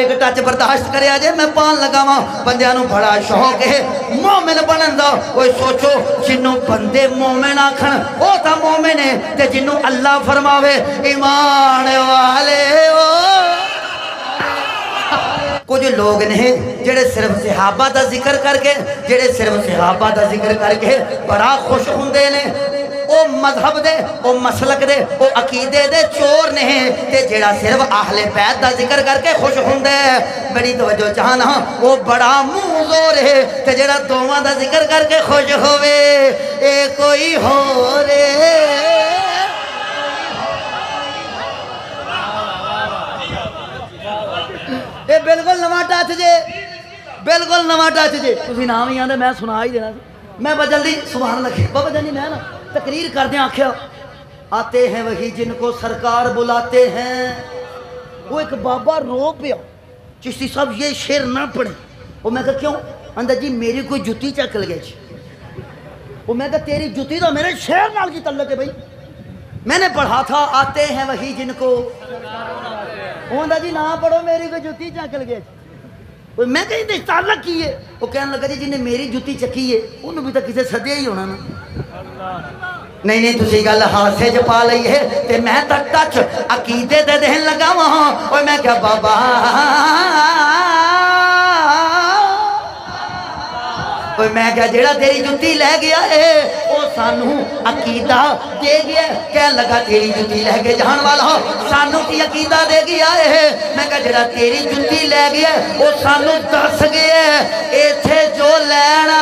एक टच बर्दाश्त कराया जे मैं पान लगावा। बंद बड़ा शौक है। मोमिन बनन दो। कोई सोचो जिन्हों बंदे मोमिन आखन वो तो मोमिन है तो अल्लाह फरमावे, ईमान वाले ओ कुछ लोग ने जेड़े सिर्फ़ सिहाबा का ज़िक्र करके, जेड़े सिर्फ़ सिहाबा का ज़िक्र करके बड़ा खुश होंगे ने मज़हब दे मसलक दे अकीदे दे चोर नहीं। ते जेड़ा सिर्फ़ आहले पैद का ज़िक्र करके खुश होंगे है बड़ी तवज्जो हाँ वो बड़ा मूह ज़ोर है। ते जेड़ा दोवां का ज़िक्र करके खुश होवे, ए कोई हो। रे ये बिल्कुल नवा टच जे, बिल्कुल नवा टच जे। तुम नाम ही आते मैं सुना ही देना। मैं बस जल्दी सुबह लगे बाबा जानी मैं ना। तकरीर कर दें आख्या, आते हैं वही जिनको सरकार बुलाते हैं। वो एक बाबा रो पिया चिश्ती साहब, ये शेर ना पढ़े। वो मैं क्यों? अंदर जी, मेरी कोई जुती चक लगे जी। वो मैं तेरी जुती तो मेरे शेर नाल की तल्लक है भाई। मैंने पढ़ा था, आते हैं वही जिनको। जी, ना पढ़ो, मेरी कोई जुती चक लगे मैं कहीं तालक की है? वो कहने लगा, जी, जिन्हें मेरी जुती चकी है, उन्होंने भी तो किसी सदया ही होना ना। ਨਹੀਂ ਨਹੀਂ ਤੁਸੀਂ ਗੱਲ ਹਾਸੇ 'ਚ ਪਾ ਲਈ ਹੈ ਤੇ ਮੈਂ ਤਾਂ ਟੱਚ ਅਕੀਦੇ ਦੇ ਦੇਣ ਲੱਗਾ ਵਾਂ ਓਏ ਮੈਂ ਕਿਹਾ ਬਾਬਾ ਓਏ ਮੈਂ ਕਿਹਾ ਜਿਹੜਾ ਤੇਰੀ ਜੁੱਤੀ ਲੈ ਗਿਆ ਏ ਉਹ ਸਾਨੂੰ ਅਕੀਦਾ ਦੇ ਗਿਆ ਕਹਿਣ ਲੱਗਾ ਤੇਰੀ ਜੁੱਤੀ ਲੈ ਕੇ ਜਾਣ ਵਾਲਾ ਸਾਨੂੰ ਕੀ ਅਕੀਦਾ ਦੇ ਗਿਆ ਏ ਮੈਂ ਕਿਹਾ ਜਿਹੜਾ ਤੇਰੀ ਜੁੱਤੀ ਲੈ ਗਿਆ ਉਹ ਸਾਨੂੰ ਦੱਸ ਗਿਆ ਇੱਥੇ ਜੋ ਲੈਣਾ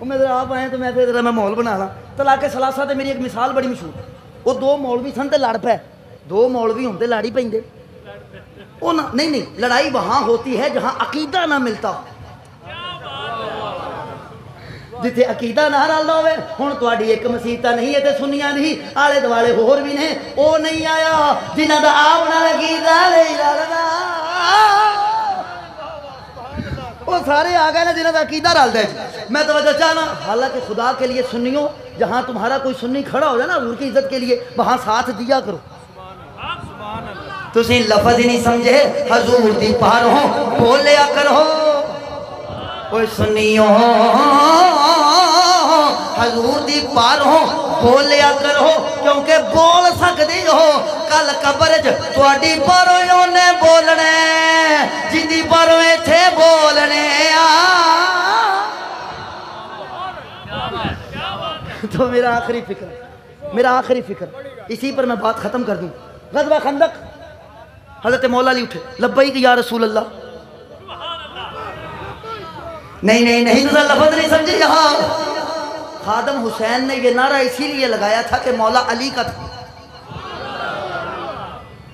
वो मेरे आप आए तो मैं फिर जरा मैं माहौल बना ला तलाके सलासा ते मेरी एक मिसाल बड़ी मशहूर वो दो मौलवी सन ते लड़ पे दो मौलवी होंदे लड़ ही पैंदे ਉਹ ਨਾ ਨਹੀਂ ਨਹੀਂ ਲੜਾਈ ਵਹਾਂ ਹੋਤੀ ਹੈ ਜਹਾਂ ਅਕੀਦਾ ਨਾ ਮਿਲਤਾ ਜਿੱਥੇ ਅਕੀਦਾ ਨਾ ਰਲਦਾ ਹੋਵੇ ਹੁਣ ਤੁਹਾਡੀ ਇੱਕ ਮਸੀਤ ਤਾਂ ਨਹੀਂ ਹੈ ਤੇ ਸੁਨੀਆਂ ਦੀ ਆਲੇ ਦੁਆਲੇ ਹੋਰ ਵੀ ਨੇ ਉਹ ਨਹੀਂ ਆਇਆ ਜਿਨ੍ਹਾਂ ਦਾ ਆਪ ਨਾਲ ਅਕੀਦਾ ਨਹੀਂ ਰਲਦਾ वो सारे आ गए ना जिन्हें अकीदा डाल दे मैं तो वजह चाहना, हालाँकि खुदा के लिए सुनियो, जहाँ तुम्हारा कोई सुन्नी खड़ा हो जाए ना हजूर की इज़्ज़त के लिए, वहाँ साथ दिया करो। तुम लफज ही नहीं समझे, हजूर दी पार हो, बोलिया करो। कोई सुनी हो, हजूर दी पार हो, बोलिया करो, क्योंकि बोल सकती हो। कल कबर च पर बोलने जिंदी पर थे बोलने तो मेरा आखिरी फ़िक्र मेरा आखिरी फ़िक्र इसी पर मैं बात ख़त्म कर दूँ। गजबा खंदक हज़रत मौला ली उठे लब्बई या रसूल अल्लाह नहीं नहीं नहीं तो लफज नहीं समझे यहाँ। खादम हुसैन ने ये नारा इसीलिए लगाया था कि मौला अली का था।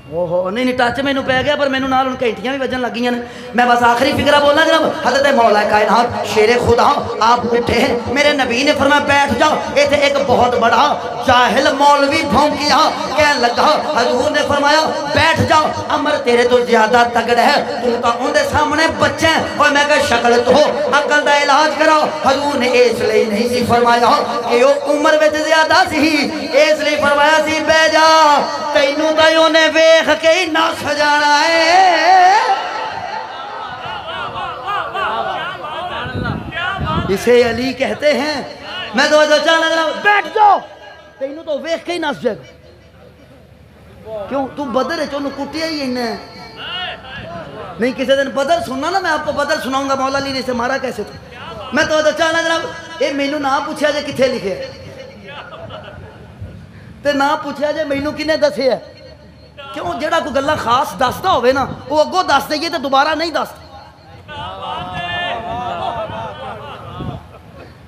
ओहो नहीं नहीं टच मैनू पै गया पर मैनू नाल घंटियाँ भी वज़न लगियाँ ने मैं बस आखिरी फिक्रा बोलना जनाब हज़रत मौला कायनात शेरे खुदा आप उठे हैं मेरे नबी ने फरमाया बैठ जाओ इथे एक बहुत बड़ा जाहिल मौलवी भौंकिया कह लगा हजूर ने फरमाया बैठ जाओ अमर तेरे तो ज़्यादा तगड़ा है तू तो उनके सामने बच्चा और मैं शक्ल तो अकल का इलाज कराओ हजूर ने इसलिए नहीं सी फरमाया कि वो उम्र में ज़्यादा सी इसलिए फरमाया सी बह जा तैनू तो उन्हें देख के ही ना सजाना है। इसे अली कहते हैं। मैं दो दो चाल बैठ जाओ। तेन तो वेख के ही नस जाएगा क्यों? तू बदर है चोन कुटिया ही इन्हें। नहीं, किसी दिन बदल सुनना ना, मैं आपको बदल सुनाऊँगा, मौला ली ने इसे मारा कैसे था? मैं तो चाहना जनाब ये मैनू ना पूछा जे कि लिखे ते ना पूछा जे मैनू किने दसे है? ਕਿਉਂ ਜਿਹੜਾ ਕੋਈ ਗੱਲਾਂ ਖਾਸ ਦੱਸਦਾ ਹੋਵੇ ਨਾ ਉਹ ਅੱਗੋਂ ਦੱਸ ਦਈਏ ਤੇ ਦੁਬਾਰਾ ਨਹੀਂ ਦੱਸਦਾ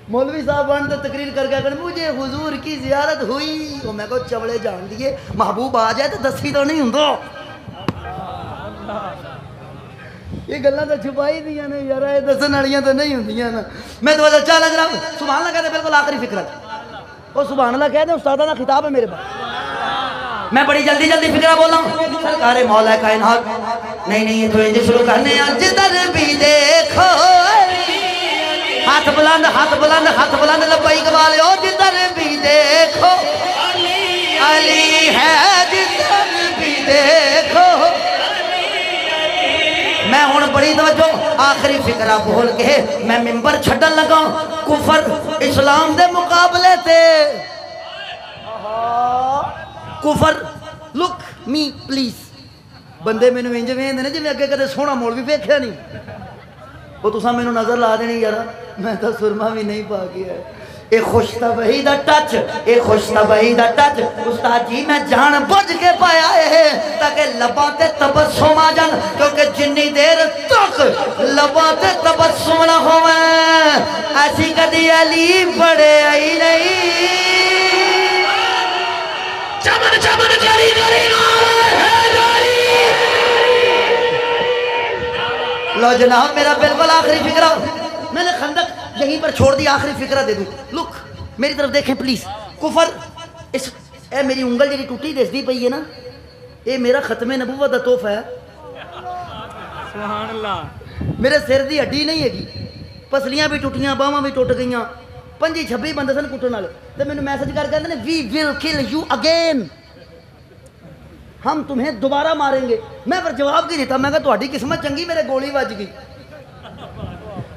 मौलवी साहब वन तो तकरीर कर गया कर मुझे हुजूर की जियारत हुई वो मैं को चवड़े जान दिए महबूब आ जाए तो दसी तो नहीं होंगे ਇਹ ਗੱਲਾਂ ਤਾਂ ਛੁਪਾਈ ਦੀਆਂ ਨੇ ਯਾਰ ਇਹ ਦੱਸਣ ਵਾਲੀਆਂ ਤਾਂ ਨਹੀਂ ਹੁੰਦੀਆਂ ਨਾ ਮੈਂ ਤਾਂ ਬਸ ਚੱਲ ਜਨਾਬ ਸੁਭਾਨ ਅੱਲਾਹ ਕਹਿੰਦੇ ਬਿਲਕੁਲ ਆਖਰੀ ਫਿਕਰ ਉਹ ਸੁਭਾਨ ਅੱਲਾਹ ਕਹਿੰਦੇ ਉਸਤਾਦਾਂ ਦਾ ਖਿਤਾਬ ਹੈ ਮੇਰੇ ਪਾਸ मैं बड़ी जल्दी जल्दी फिक्रा बोल हूँ सरकारे मौला कायनात। नहीं नहीं, ये तो इंज शुरू करने जिधर भी देखो। हाथ बुलंद हाथ बुलंद हाथ बुलंद, लबई वाले हो। जिधर भी देखो। अली है जिधर भी देखो। मैं हूँ बड़ी तवज्जो, आखिरी फिक्रा बोल के मैं मिंबर छड्डन लगा। कुफर इस्लाम दे मुकाबले ते। ਕੁਫਰ ਲੁੱਕ ਮੀ ਪਲੀਜ਼ ਬੰਦੇ ਮੈਨੂੰ ਇੰਜ ਵੇਂਦੇ ਨੇ ਜਿਵੇਂ ਅੱਗੇ ਕਦੇ ਸੋਹਣਾ ਮੋਲ ਵੀ ਵੇਖਿਆ ਨਹੀਂ ਉਹ ਤੁਸੀਂ ਮੈਨੂੰ ਨਜ਼ਰ ਲਾ ਦੇਣੀ ਯਾਰ ਮੈਂ ਤਾਂ ਸੁਰਮਾ ਵੀ ਨਹੀਂ ਪਾ ਕੇ ਆਇਆ ਇਹ ਖੁਸ਼ ਤਬਹੀ ਦਾ ਟੱਚ ਇਹ ਖੁਸ਼ ਤਬਹੀ ਦਾ ਟੱਚ ਉਸਤਾਦ ਜੀ ਮੈਂ ਜਾਣ ਬੁੱਝ ਕੇ ਪਾਇਆ ਇਹ ਤਾਂ ਕਿ ਲੱਭਾਂ ਤੇ ਤਬਸਮ ਆ ਜਾਣ ਕਿਉਂਕਿ ਜਿੰਨੀ ਦੇਰ ਤੱਕ ਲੱਭਾਂ ਤੇ ਤਬਸਮ ਨਾ ਹੋਵੇ ਐਸੀ ਕਦੀ ਅਲੀ ਬੜੇ ਆਈ लो जनाब मेरा बिल्कुल आखिरी फ़िक्र मैंने खंदक यहीं पर छोड़ दिया आखिरी फिक्रा दे दूँ। लुक मेरी तरफ़ देखें प्लीज़ कुफर इस ए मेरी उंगल जी टूटी दसदी पई है ना? ये मेरा खत्मे नबूवत का तोहफा है। मेरे सिर की हड्डी नहीं हैगी। पसलियाँ भी टूटिया बाहव भी टुट गई पंजी छब्बी बंद सन कुटन वाले तो मैंने मैसेज कर कहते we will kill you again हम तुम्हें दोबारा मारेंगे। मैं पर जवाब की दिता मैं थोड़ी किस्मत चंगी, मेरे गोली बज गई।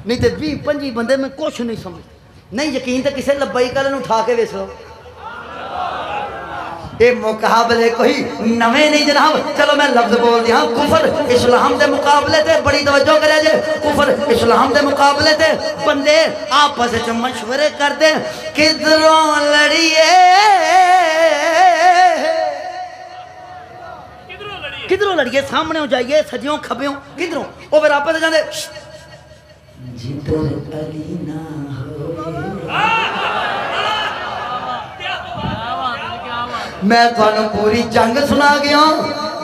नहीं तो भी पंजी बंदे मैं कुछ नहीं समझ नहीं, यकीन तो किसी लब्बाई कल उठा के वेस। लो ये मुकाबले कोई नवे नहीं जनाब। चलो मैं लफ्ज बोल दिया कुफर इस्लाम के मुकाबले से बड़ी तवज्जो करे जे। कुफर इस्लाम के मुकाबले से बंदे आपस मशवरे करते किधरों लड़िए? लड़िए सामने हो जाइए सजियो खबे किधरों? वो फिर आपस जाते मैं थानू पूरी जंग सुना गया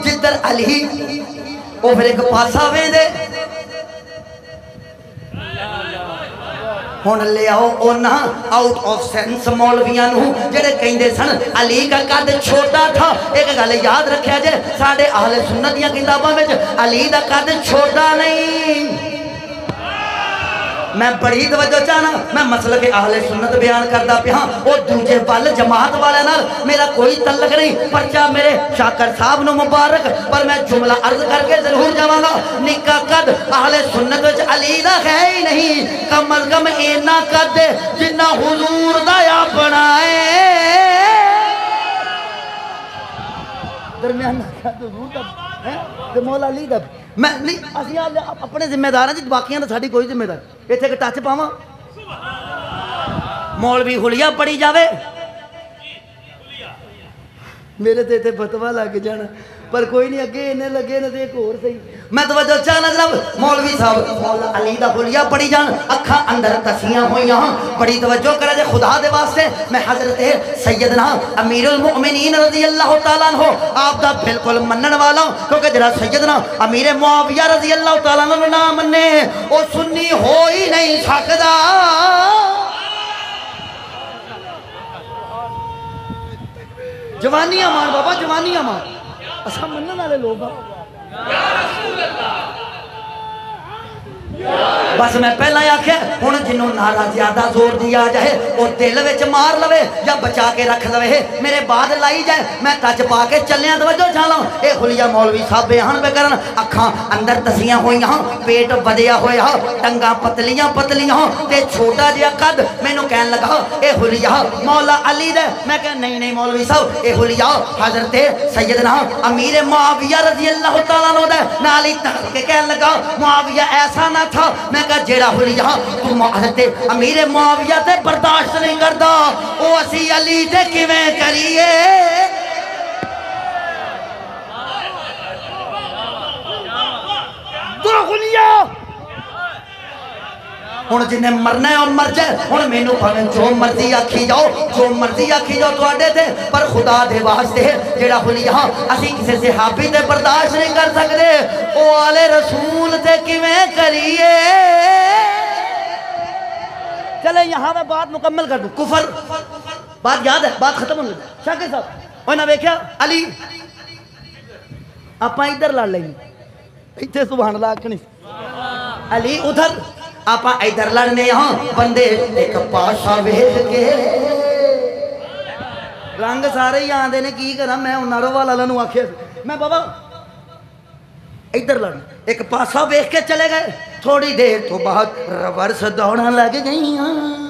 जिधर अली ओ फिर एक पासा वेंदे ਹੁਣ ਲਿਆਓ ਉਹਨਾਂ ਆਊਟ ਆਫ ਸੈਂਸ ਮੌਲਵੀਆਂ ਨੂੰ ਜਿਹੜੇ ਕਹਿੰਦੇ ਸਨ ਅਲੀ ਦਾ ਕੱਦ ਛੋਟਾ ਥਾ ਇੱਕ ਗੱਲ ਯਾਦ ਰੱਖਿਆ ਜੇ ਸਾਡੇ ਅਹਲੇ ਸੁਨਨਤ ਦੀਆਂ ਕਿਤਾਬਾਂ ਵਿੱਚ ਅਲੀ ਦਾ ਕੱਦ ਛੋਟਾ ਨਹੀਂ मैं बड़ी तवज्जो चाहना, मैं मसल के आहले सुन्नत बयान करता पिया। दूजे पल जमात वाले नाल मेरा कोई तलक नहीं, परचा मेरे शाकर साहब नु मुबारक, पर मैं जुमला अर्ज़ करके ज़रूर जावांगा। निका कद आहले सुन्नत विच अली दा है ही नहीं कम अज कम इना कद जिन्ना हुजूर दा अपना है। दरमियाना कद हुजूर दा, है? ते मौला अली दा। ਮੈਂ ਨਹੀਂ, ਅਸੀਂ ਆ ਆਪਣੇ ਜਿੰਮੇਦਾਰਾਂ ਜੀ, ਬਾਕੀਆਂ ਦਾ ਸਾਡੀ ਕੋਈ ਜ਼ਿੰਮੇਦਾਰ ਇੱਥੇ ਇੱਕ ਟੱਚ ਪਾਵਾਂ? ਮੌਲਵੀ ਹੁਲੀਆ ਪੜੀ ਜਾਵੇ। ਮੇਰੇ ਤੇ ਇੱਥੇ ਫਤਵਾ ਲੱਗ ਜਾਣਾ। पर कोई नहीं अगे इन्हें लगे ना तो एक और सही। मैं तो वजह चाहना जनाब, मौलवी साहब अली का बोलिया पढ़ी जान अखा अंदर तसियाँ होइयाँ बड़ी तवज्जो करा जे खुदा दे वास्ते। मैं हज़रत सैयद ना अमीर उल मुमिनीन रज़ी अल्लाह तआला हो आप दा बिल्कुल मनन वाला हूँ, क्योंकि जरा सैयद ना अमीर मुआविया रज़ी अल्लाह तआला नु ना मन्ने, ओ सुन्नी हो ही नहीं सकदा। जवानियाँ मार बाबा जवानियाँ मार अच्छा, असं म्हणणं लोग लोक बस मैं पहला ही आख्या हूँ जिन्हों नारा ज़्यादा ज़ोर दिया जाए और दिल में मार लवे या बचा के रख लवे मेरे बाद लाई जाए, मैं टच पा के चलिया तवजो चाला ये हुलिया मौलवी साहब बयान पे करन, अखा अंदर दसिया हुई पेट बदया होया टंगा पतलिया पतलिया हो छोटा जहा कद मैनू कह लगा ये हुलिया मौला अली दे। मैं कह, नहीं नहीं मौलवी साहब ये हुलिया हज़रत सैयदना अमीर मुआविया रज़ी अल्लाह तआला ही तड़क के कहन लगा मुआविया ऐसा ना था। मैं कहा, जेड़ा हुई तू हज़रत अमीर मुआविया ते बर्दाश्त नहीं करता वो असी अली ते किवें करिए? दुनिया ਹੁਣ ਜਿੰਨੇ ਮਰਨਾ ਹੈ ਉਹ ਮਰ ਜਾਏ ਹੁਣ ਮੈਨੂੰ ਭਾਵੇਂ ਜੋ ਮਰਜ਼ੀ ਆਖੀ ਜਾਓ ਜੋ ਮਰਜ਼ੀ ਆਖੀ ਜਾਓ ਤੁਹਾਡੇ ਤੇ ਪਰ ਖੁਦਾ ਦੇ ਵਾਸਤੇ ਜਿਹੜਾ ਹੁਲੀਆ ਅਸੀਂ ਕਿਸੇ ਸਹਾਬੀ ਤੇ ਬਰਦਾਸ਼ਤ ਨਹੀਂ ਕਰ ਸਕਦੇ ਉਹ ਆਲੇ ਰਸੂਲ ਤੇ ਕਿਵੇਂ ਕਰੀਏ चले यहाँ मैं बात मुकम्मल कर दूं कुफर बात याद है बात खत्म हो गई शाकिर साहब और ना वेख्या अली ਆਪਾਂ ਇੱਧਰ ਲੜ ਲੈਣੀ ਇੱਥੇ ਸੁਭਾਨ ਅੱਲਾਹ ਆਖਣੀ ਅਲੀ ਉਧਰ ਆਪਾਂ ਇੱਧਰ ਲੜਨੇ ਹਾਂ ਬੰਦੇ ਇੱਕ ਪਾਸ਼ਾ ਵੇਖ ਕੇ। ਰੰਗ ਸਾਰੇ ਹੀ ਆਂਦੇ ਨੇ, ਕੀ ਕਰਾਂ ਮੈਂ ਉਹਨਾਂ ਰੋਵਾਲ ਵਾਲਾ ਨੂੰ ਆਖਿਆ। ਸੀ। ਮੈਂ ਬਾਬਾ, ਇੱਧਰ ਲੜ। ਇੱਕ ਪਾਸਾ ਵੇਖ ਕੇ ਚਲੇ ਗਏ। ਥੋੜੀ ਦੇਰ ਤੋਂ ਬਾਅਦ ਰਿਵਰਸ ਦੌੜਨ ਲੱਗ ਗਈਆਂ।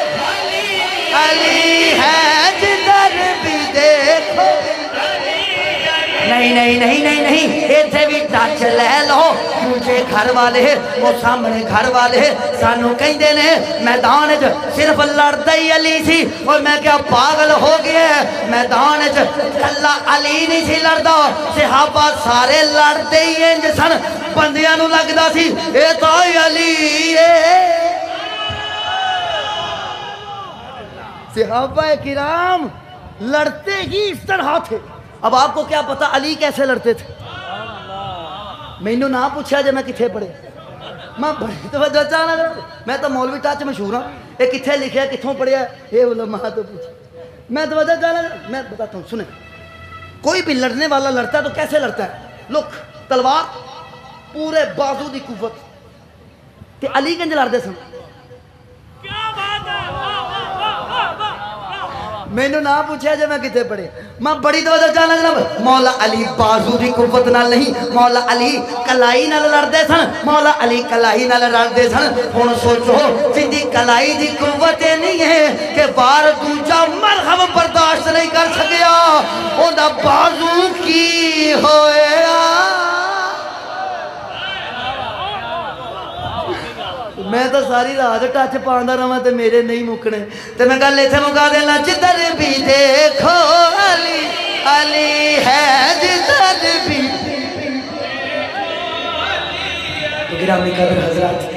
नहीं नहीं नहीं नहीं नहीं। इथे भी टच ले लो। दूजे घर वाले, वो सामने घर वाले सानू कहते ने, मैदान च सिर्फ़ लड़ता ही अली सी। और मैं क्या पागल हो गया मैदान च कल्ला अली नहीं सी लड़दा। सहाबा सारे लड़ते ही इंज सन। बंदियाँ नु लगदा सी, ए तो अली सहाबा किराम लड़ते ही इस तरह थे। अब आपको क्या पता अली कैसे लड़ते थे? मैनू ना पूछा जे मैं किथे पढ़े? मैं बड़ी तवज्जो चाह ना मैं तो मौलवी टच मशहूर हाँ। ये कितने लिखे कितों पढ़िया ये बोलो उलमा तो पूछ। मैं तवज्जो चाह ना करा। मैं बताता हूँ, सुने। कोई भी लड़ने वाला लड़ता है तो कैसे लड़ता है? लुक, तलवार, पूरे बाजू की कुवत। ते अली गंज लड़ते सन? मैनू ना पूछा जे मैं कितने पढ़े। मैं बड़ी तवज्जो चाह लगना मौला अली बाजू की कुवत नाल नहीं, मौला अली कलाई नाल लड़दे सन, मौला अली कलाई नाल लड़दे सन। हुन सोचो, जिंदी कलाई कुवत ये नहीं है कि बार दूजा मरहम बर्दाश्त नहीं कर सकिया ओदा बाजू की होया ਮੈਂ ਤਾਂ ਸਾਰੀ ਰਾਤ ਟੱਚ ਪਾਉਂਦਾ ਰਵਾਂ ਤੇ ਮੇਰੇ ਨਹੀਂ ਮੁੱਕਣੇ ਤੇ ਮੈਂ ਗੱਲ ਇੱਥੇ ਮੁਕਾ ਦੇਣਾ ਜਿੱਧਰ ਵੀ ਦੇਖੋ ਅਲੀ ਅਲੀ ਹੈ ਜਿੱਧਰ ਵੀ तो गिरामी कदर हजरत